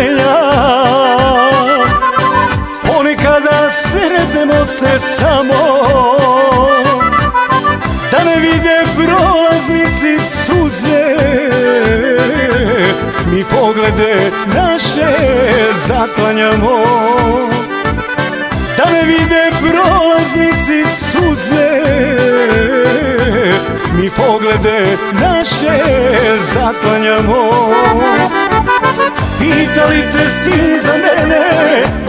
želja. Ponekada sretnemo se samo Da ne vide prolaznici suze Mi poglede naše zaklanjamo. Da ne vide prolaznici suze Mi poglede naše zaklanjamo. Pitali te si za mene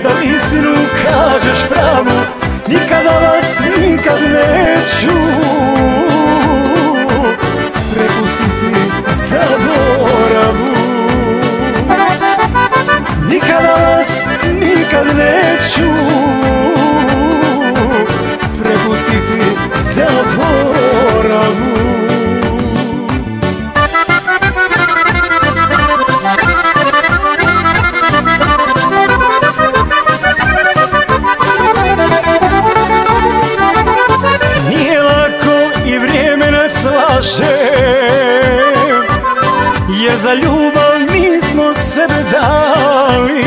Da istinu kažeš pravu Nikada vas nikad neću. Prepustiti zaboravu. Nikada vas nikad neću nas laže Jer za ljubav mi smo sebe dali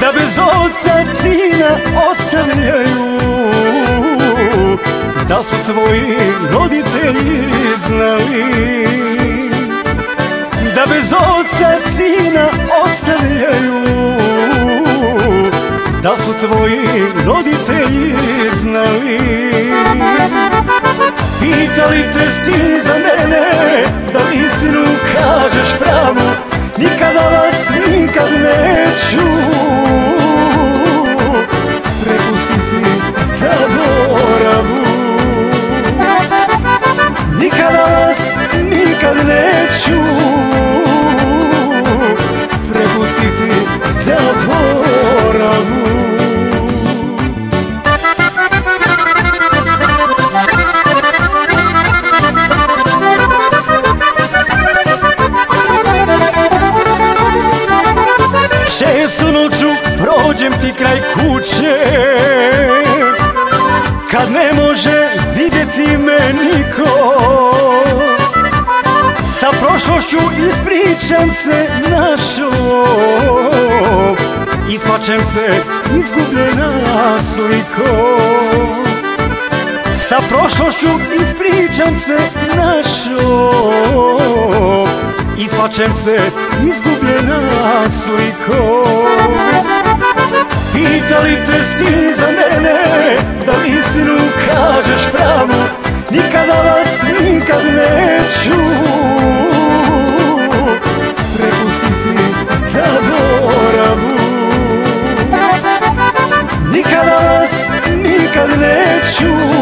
Da bez oca sina ostavljaju Da su tvoji roditelji znali. Da bez oca sina ostavljaju Da su tvoji roditelji znali Pitali te si za mene Da istinu kažeš pravu Nikada vas nikad neću Često noću prođem ti kraj kuće. Kad ne može vidjeti me niko. Sa prošlošću ispričam se našom. Isplačem se izgubljena sliko Sa prošlošću ispričam se našom Isplačem se izgubljena sliko. Pitali te si za mene Da istinu kažeš pravu Nikada vas nikad neću Prepustiti zaboravu Nikada vas nikad neću